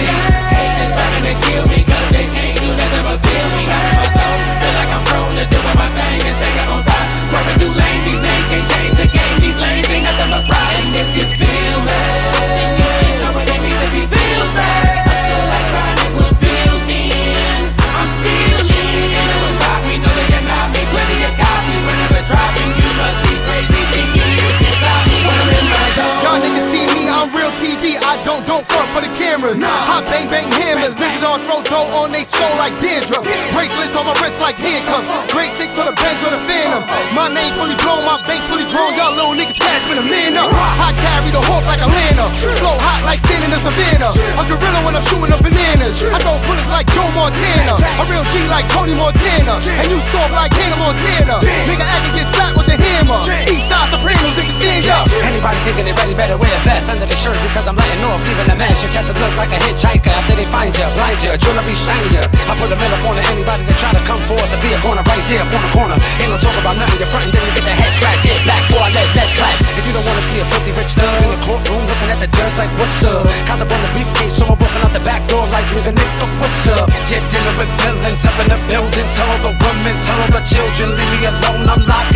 Yeah. Don't, don't front for the cameras. Hot bang bang hammers. Niggas on throw dough on they skull like dandruff. Bracelets on my wrist like handcuffs. Grade six on the Benz or the Phantom. My name fully grown, my bank fully grown. Y'all little niggas cash me the man up. I carry the hawk like Atlanta. Flow hot like sand in the savannah. A gorilla when I'm shooting up bananas. I throw bullets like Joe Montana. A real G like Tony Montana. And you soft like Hannah Montana. Nigga, I can get slapped with the hammer. Better wear a vest under the shirt because I'm letting off, leaving a mess. Your chest look like a hitchhiker after they find you, blind you, jewelry shine you. I put a middle on anybody that try to come for us. I be a corner right there, on the corner. Ain't no talk about nothing, you're frontin', then you get the head crack, get back before I let that clap. If you don't wanna see a filthy rich thug in the courtroom looking at the judge like, what's up? Cause up on the briefcase, someone walking out the back door like, nigga, nigga, what's up? You're dealing with villains up in the building. Tell the women, tell the children, leave me alone. I'm locking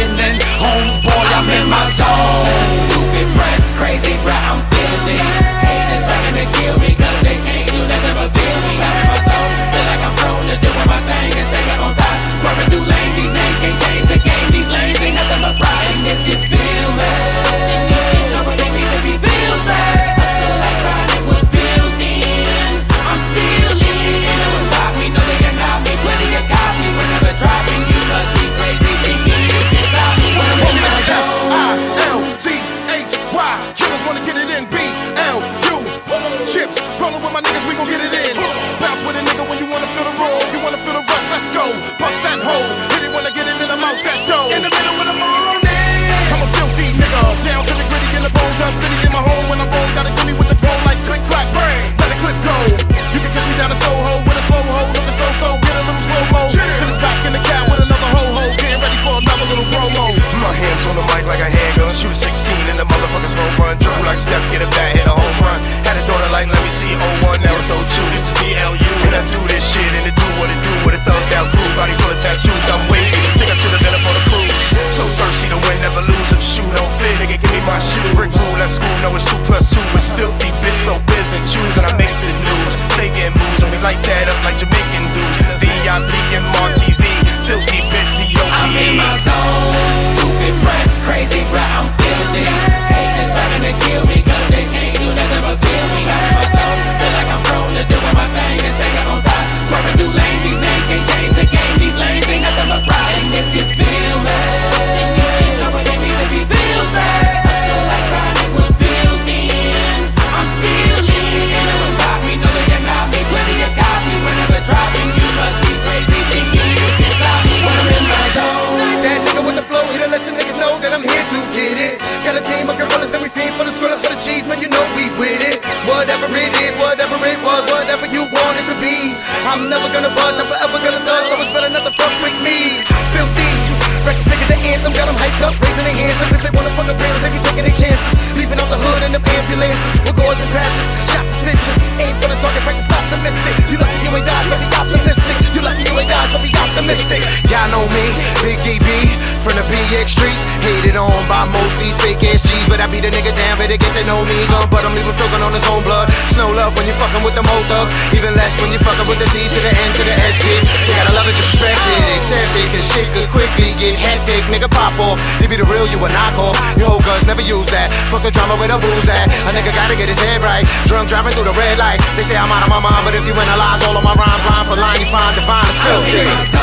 anthem, got them hyped up, raising their hands up. If they wanna fuck a they be taking their chances. Leaving out the hood in them ambulances with gauze and patches, shots and stitches. Aim for the target, practice optimistic. You lucky you ain't died, so be optimistic. You lucky you ain't died, so be optimistic. Y'all know me, Streets. Hated on by most these fake ass G's, but I be the nigga down, better get to know me. Gun, but I'm even choking on his own blood. Snow love when you fucking with them old thugs. Even less when you fucking with the C to the N to the S kid. You gotta love it, respect it, accept it, cause shit could quickly get hectic. Nigga pop off, they be the real, you a knockoff. You hold guns, never use that. Fuck the drama with the booze at. A nigga gotta get his head right. Drunk driving through the red light. They say I'm out of my mind, but if you analyze all of my rhymes, line for line, you find divine in filthy.